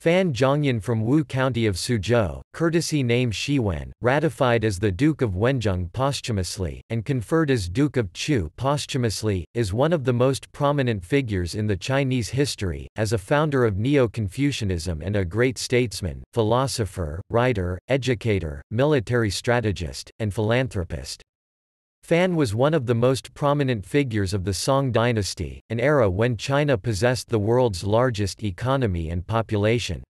Fan Zhongyan from Wu County of Suzhou, courtesy name Xiwen, ratified as the Duke of Wenzheng posthumously, and conferred as Duke of Chu posthumously, is one of the most prominent figures in the Chinese history, as a founder of Neo-Confucianism and a great statesman, philosopher, writer, educator, military strategist, and philanthropist. Fan was one of the most prominent figures of the Song dynasty, an era when China possessed the world's largest economy and population.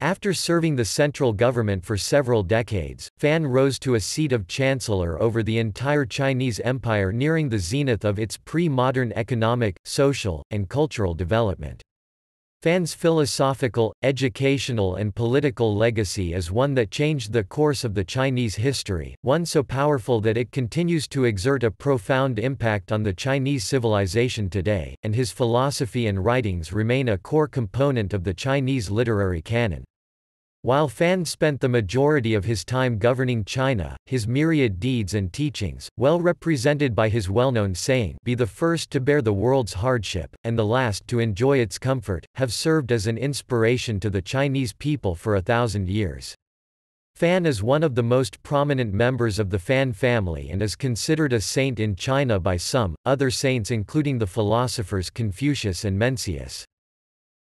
After serving the central government for several decades, Fan rose to a seat of chancellor over the entire Chinese empire nearing the zenith of its pre-modern economic, social, and cultural development. Fan's philosophical, educational and political legacy is one that changed the course of the Chinese history, one so powerful that it continues to exert a profound impact on the Chinese civilization today, and his philosophy and writings remain a core component of the Chinese literary canon. While Fan spent the majority of his time governing China, his myriad deeds and teachings, well represented by his well-known saying be the first to bear the world's hardship, and the last to enjoy its comfort, have served as an inspiration to the Chinese people for a thousand years. Fan is one of the most prominent members of the Fan family and is considered a saint in China by some, other saints including the philosophers Confucius and Mencius.